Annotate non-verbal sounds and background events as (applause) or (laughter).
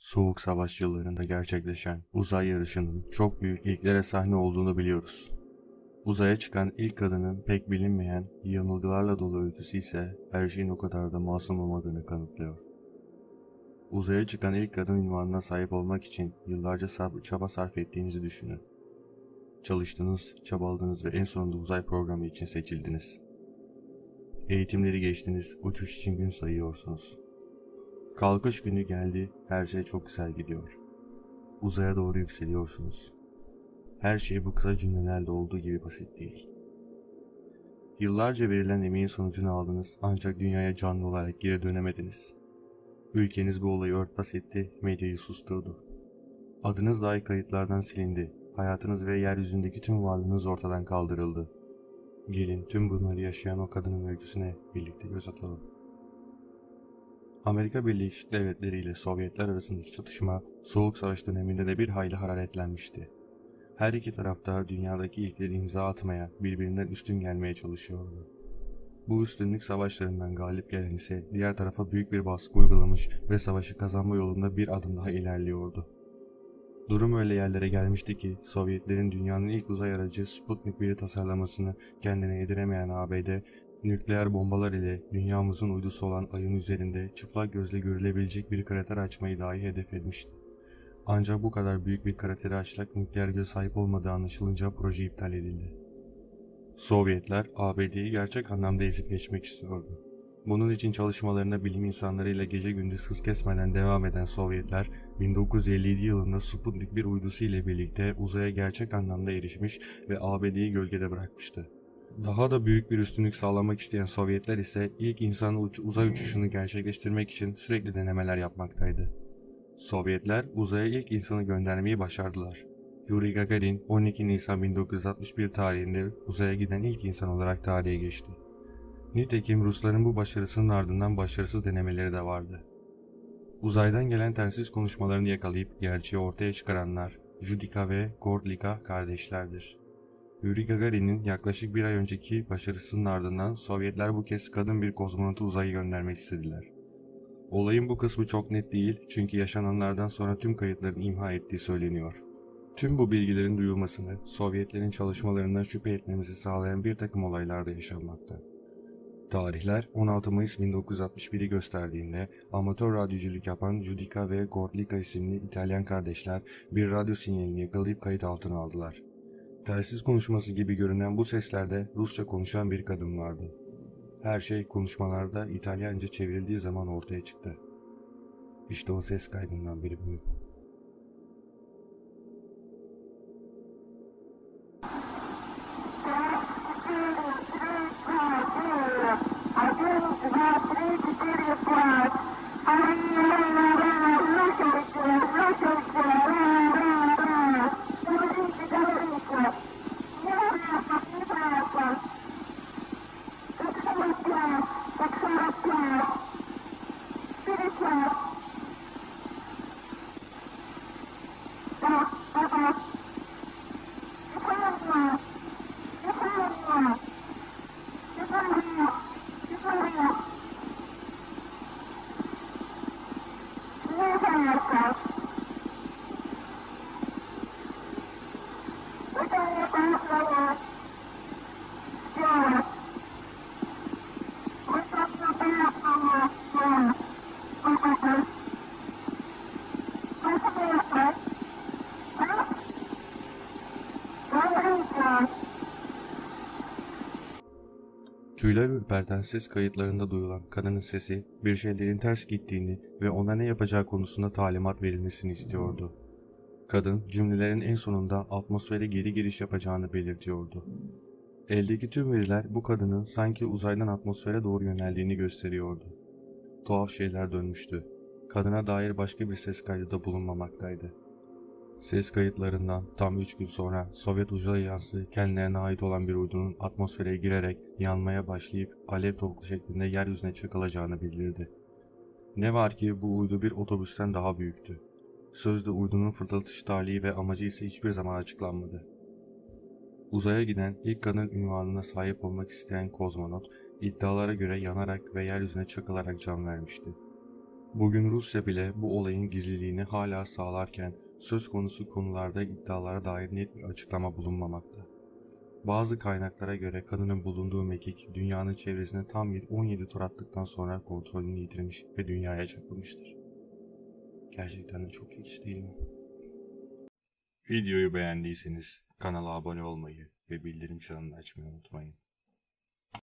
Soğuk savaş yıllarında gerçekleşen uzay yarışının çok büyük ilklere sahne olduğunu biliyoruz. Uzaya çıkan ilk kadının pek bilinmeyen, yanılgılarla dolu öyküsü ise her şeyin o kadar da masum olmadığını kanıtlıyor. Uzaya çıkan ilk kadın ünvanına sahip olmak için yıllarca çaba sarf ettiğinizi düşünün. Çalıştınız, çabaladınız ve en sonunda uzay programı için seçildiniz. Eğitimleri geçtiniz, uçuş için gün sayıyorsunuz. Kalkış günü geldi, her şey çok güzel gidiyor. Uzaya doğru yükseliyorsunuz. Her şey bu kısa cümlelerle olduğu gibi basit değil. Yıllarca verilen emeğin sonucunu aldınız ancak dünyaya canlı olarak geri dönemediniz. Ülkeniz bu olayı örtbas etti, medyayı susturdu. Adınız dahi kayıtlardan silindi, hayatınız ve yeryüzündeki tüm varlığınız ortadan kaldırıldı. Gelin tüm bunları yaşayan o kadının öyküsüne birlikte göz atalım. Amerika Birleşik Devletleri ile Sovyetler arasındaki çatışma Soğuk Savaş döneminde de bir hayli hararetlenmişti. Her iki tarafta dünyadaki ilkleri imza atmaya, birbirinden üstün gelmeye çalışıyordu. Bu üstünlük savaşlarından galip gelen ise diğer tarafa büyük bir baskı uygulamış ve savaşı kazanma yolunda bir adım daha ilerliyordu. Durum öyle yerlere gelmişti ki Sovyetlerin dünyanın ilk uzay aracı Sputnik 1'i tasarlamasını kendine yediremeyen ABD, nükleer bombalar ile dünyamızın uydusu olan ayın üzerinde çıplak gözle görülebilecek bir krater açmayı dahi hedef etmişti. Ancak bu kadar büyük bir krateri açacak nükleer göz sahip olmadığı anlaşılınca proje iptal edildi. Sovyetler ABD'yi gerçek anlamda ezip geçmek istiyordu. Bunun için çalışmalarına bilim insanlarıyla gece gündüz hız kesmeden devam eden Sovyetler 1957 yılında Sputnik bir uydusu ile birlikte uzaya gerçek anlamda erişmiş ve ABD'yi gölgede bırakmıştı. Daha da büyük bir üstünlük sağlamak isteyen Sovyetler ise ilk insan uç uzay uçuşunu gerçekleştirmek için sürekli denemeler yapmaktaydı. Sovyetler uzaya ilk insanı göndermeyi başardılar. Yuri Gagarin 12 Nisan 1961 tarihinde uzaya giden ilk insan olarak tarihe geçti. Nitekim Rusların bu başarısının ardından başarısız denemeleri de vardı. Uzaydan gelen tensiz konuşmalarını yakalayıp gerçeği ortaya çıkaranlar Judika ve Gordlika kardeşlerdir. Yuri Gagarin'in yaklaşık bir ay önceki başarısının ardından Sovyetler bu kez kadın bir kozmonotu uzaya göndermek istediler. Olayın bu kısmı çok net değil çünkü yaşananlardan sonra tüm kayıtların imha ettiği söyleniyor. Tüm bu bilgilerin duyulmasını Sovyetlerin çalışmalarından şüphe etmemizi sağlayan bir takım olaylar da yaşanmakta. Tarihler 16 Mayıs 1961'i gösterdiğinde amatör radyoculuk yapan Judica ve Gordlika isimli İtalyan kardeşler bir radyo sinyalini yakalayıp kayıt altına aldılar. Telsiz konuşması gibi görünen bu seslerde Rusça konuşan bir kadın vardı. Her şey konuşmalarda İtalyanca çevrildiği zaman ortaya çıktı. İşte o ses kaydından biri bu. Uh-huh. (laughs) Tüyler ürperten ses kayıtlarında duyulan kadının sesi bir şeylerin ters gittiğini ve ona ne yapacağı konusunda talimat verilmesini istiyordu. Kadın cümlelerin en sonunda atmosfere geri giriş yapacağını belirtiyordu. Eldeki tüm veriler bu kadının sanki uzaydan atmosfere doğru yöneldiğini gösteriyordu. Tuhaf şeyler dönmüştü. Kadına dair başka bir ses kaydı da bulunmamaktaydı. Ses kayıtlarından tam 3 gün sonra Sovyet uzay ajansı kendilerine ait olan bir uydunun atmosfere girerek yanmaya başlayıp alev topu şeklinde yeryüzüne çakılacağını bildirdi. Ne var ki bu uydu bir otobüsten daha büyüktü. Sözde uydunun fırlatış tarihi ve amacı ise hiçbir zaman açıklanmadı. Uzaya giden ilk kadın ünvanına sahip olmak isteyen kozmonot iddialara göre yanarak ve yeryüzüne çakılarak can vermişti. Bugün Rusya bile bu olayın gizliliğini hala sağlarken söz konusu konularda iddialara dair net bir açıklama bulunmamakta. Bazı kaynaklara göre kadının bulunduğu mekik dünyanın çevresine tam 17 tur attıktan sonra kontrolünü yitirmiş ve dünyaya çakılmıştır. Gerçekten de çok ilginç değil mi? Videoyu beğendiyseniz kanala abone olmayı ve bildirim çanını açmayı unutmayın.